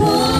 Whoa.